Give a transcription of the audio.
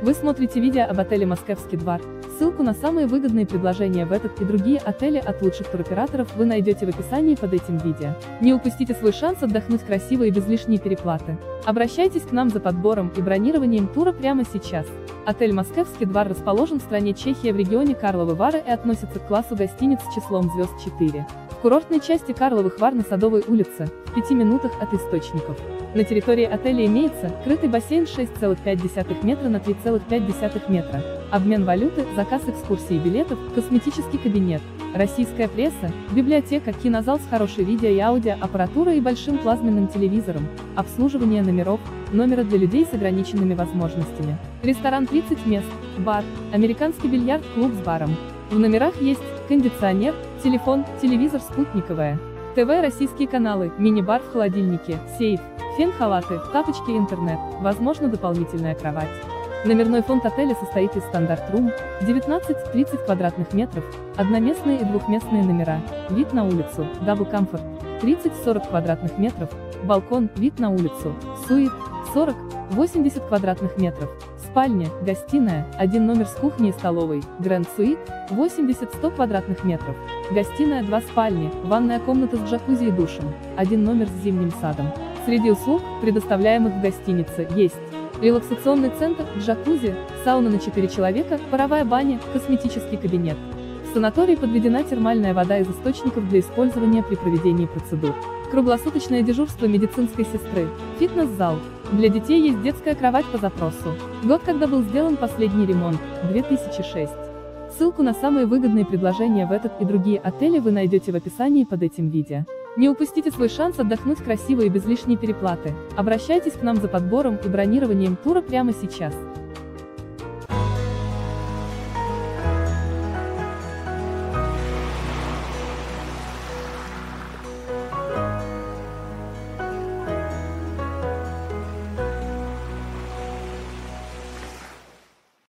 Вы смотрите видео об отеле «Московский двор». Ссылку на самые выгодные предложения в этот и другие отели от лучших туроператоров вы найдете в описании под этим видео. Не упустите свой шанс отдохнуть красиво и без лишней переплаты. Обращайтесь к нам за подбором и бронированием тура прямо сейчас. Отель «Московский двор» расположен в стране Чехия в регионе Карловы Вары и относится к классу гостиниц с числом звезд 4. Курортной части Карловых Вар на Садовой улице, в 5 минутах от источников. На территории отеля имеется крытый бассейн 6,5 метра на 3,5 метра, обмен валюты, заказ экскурсий и билетов, косметический кабинет, российская пресса, библиотека, кинозал с хорошей видео и аудио и большим плазменным телевизором, обслуживание номеров, номера для людей с ограниченными возможностями, ресторан 30 мест, бар, американский бильярд-клуб с баром. В номерах есть кондиционер, телефон, телевизор спутниковая, ТВ российские каналы, мини-бар в холодильнике, сейф, фен, халаты, тапочки, интернет, возможно дополнительная кровать. Номерной фонд отеля состоит из standard room, 19-30 квадратных метров, одноместные и двухместные номера, вид на улицу, double comfort, 30-40 квадратных метров, балкон, вид на улицу, suite, 40-80 квадратных метров, спальня, гостиная, один номер с кухней и столовой, grand suite, 80-100 квадратных метров, гостиная, два спальни, ванная комната с джакузи и душем, один номер с зимним садом. Среди услуг, предоставляемых в гостинице, есть релаксационный центр, джакузи, сауна на 4 человека, паровая баня, косметический кабинет. В санатории подведена термальная вода из источников для использования при проведении процедур. Круглосуточное дежурство медицинской сестры, фитнес-зал. Для детей есть детская кровать по запросу. Год, когда был сделан последний ремонт, 2006. Ссылку на самые выгодные предложения в этот и другие отели вы найдете в описании под этим видео. Не упустите свой шанс отдохнуть красиво и без лишней переплаты. Обращайтесь к нам за подбором и бронированием тура прямо сейчас.